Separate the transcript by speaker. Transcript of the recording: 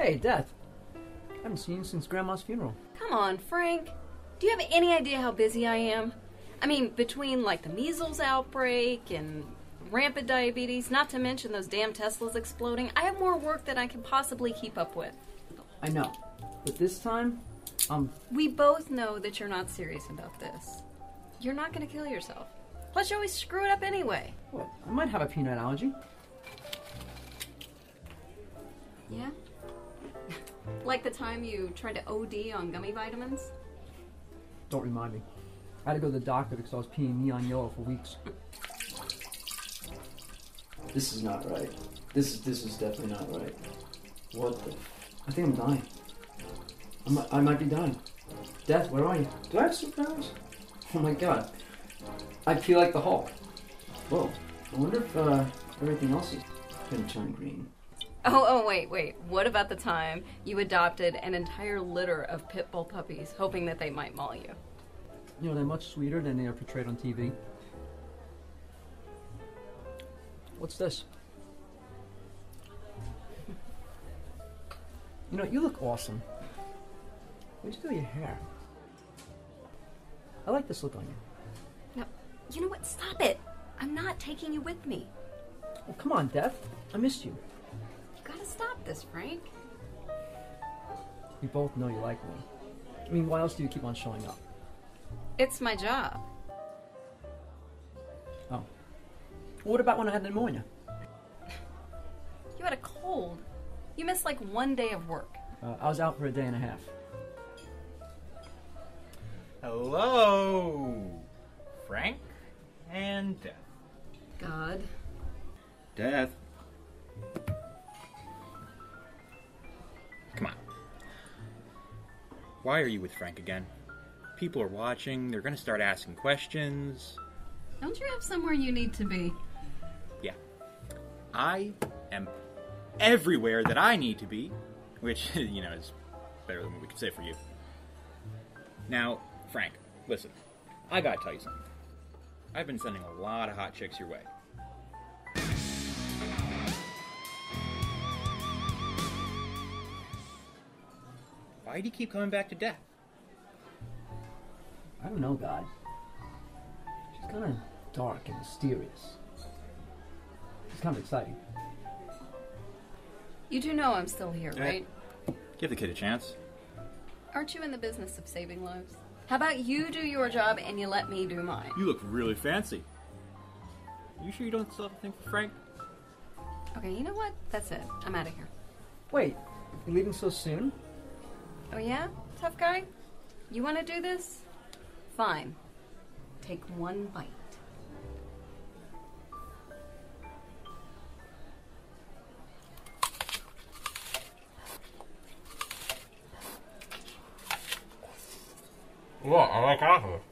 Speaker 1: Hey, Death. I haven't seen you since Grandma's funeral.
Speaker 2: Come on, Frank. Do you have any idea how busy I am? I mean, between like the measles outbreak and rampant diabetes, not to mention those damn Teslas exploding, I have more work than I can possibly keep up with.
Speaker 1: I know. But this time, um,
Speaker 2: We both know that you're not serious about this. You're not going to kill yourself. Plus, you always screw it up anyway.
Speaker 1: what? I might have a peanut allergy.
Speaker 2: Yeah? like the time you tried to OD on gummy vitamins?
Speaker 1: Don't remind me. I had to go to the doctor because I was peeing neon yellow for weeks.
Speaker 3: This is not right. This is this is definitely not right. What the?
Speaker 1: I think I'm dying.
Speaker 3: I might, I might be dying. Death, where are you? Do I have superpowers? Oh my god. I feel like the Hulk. Whoa. I wonder if uh, everything else is gonna turn green.
Speaker 2: Oh, oh, wait, wait. What about the time you adopted an entire litter of pit bull puppies, hoping that they might maul you?
Speaker 1: You know, they're much sweeter than they are portrayed on TV. What's this? You know, you look awesome. Where'd you do your hair? I like this look on you.
Speaker 2: No, you know what? Stop it. I'm not taking you with me.
Speaker 1: Oh, come on, Death. I missed you.
Speaker 2: You gotta stop this, Frank.
Speaker 1: We both know you like me. I mean, why else do you keep on showing up?
Speaker 2: It's my job.
Speaker 1: Oh. What about when I had pneumonia?
Speaker 2: You had a cold. You missed like one day of work.
Speaker 1: Uh, I was out for a day and a half.
Speaker 4: Hello, Frank and Death.
Speaker 2: God.
Speaker 4: Death. Why are you with Frank again? People are watching, they're gonna start asking questions.
Speaker 2: Don't you have somewhere you need to be?
Speaker 4: Yeah. I am everywhere that I need to be, which, you know, is better than what we could say for you. Now, Frank, listen. I gotta tell you something. I've been sending a lot of hot chicks your way. Why do you keep coming back to death?
Speaker 1: I don't know, God. She's kind of dark and mysterious. It's kind of exciting.
Speaker 2: You do know I'm still here,
Speaker 4: Yeah.
Speaker 2: right?
Speaker 4: Give the kid a chance.
Speaker 2: Aren't you in the business of saving lives? How about you do your job and you let me do mine?
Speaker 4: You look really fancy. You sure you don't still have a thing for Frank?
Speaker 2: Okay, you know what? That's it. I'm out of here.
Speaker 1: Wait, you're leaving so soon?
Speaker 2: Oh, yeah? Tough guy? You want to do this? Fine. Take one bite.
Speaker 5: Yeah, I like apples.